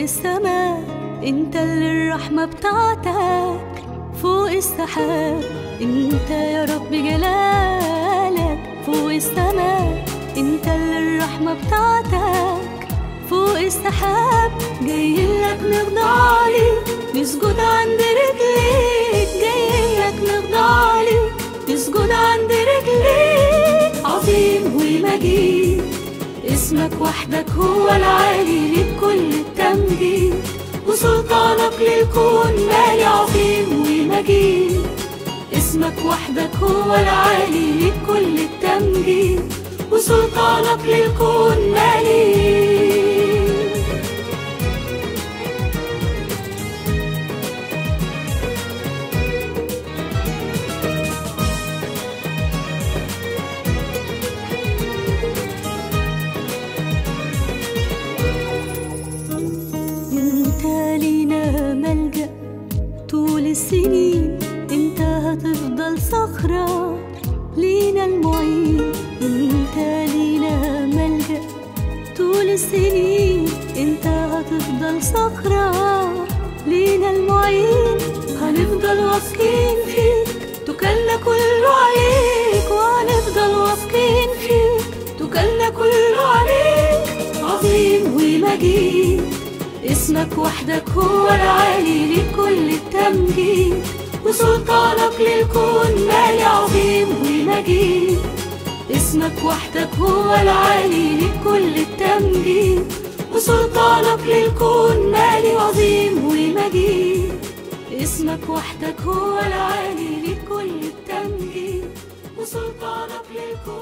السماء انت اللي الرحمة بتاعتك. فوق السحاب انت يا رب جلالك. فوق السماء انت اللي الرحمة بتاعتك. فوق السحاب جايين لك نخضع لك نسجد عند رجليك جايين لك نخضع لك نسجد عند رجليك عظيم ومجيد. اسمك وحدك هو العالي لكل التمجيد وسلطانك للكون مالي عظيم ومجيد. اسمك وحدك هو العالي لكل التمجيد وسلطانك للكون المعين انت لينا ملجأ. طول السنين إنت هتفضل صخرة لينا المعين. هنفضل واثقين فيك توكلنا كله عليك وهنفضل واثقين فيك توكلنا كله عليك عظيم ومجيد اسمك وحدك هو العالي لكل التمجيد. وسلطانك للكون مالي عظيم ومجيد. اسمك وحدك هو العالي لكل التمجيد. وسلطانك للكون مالي عظيم ومجيد اسمك وحدك هو العالي لكل التمجيد. وسلطانك للكون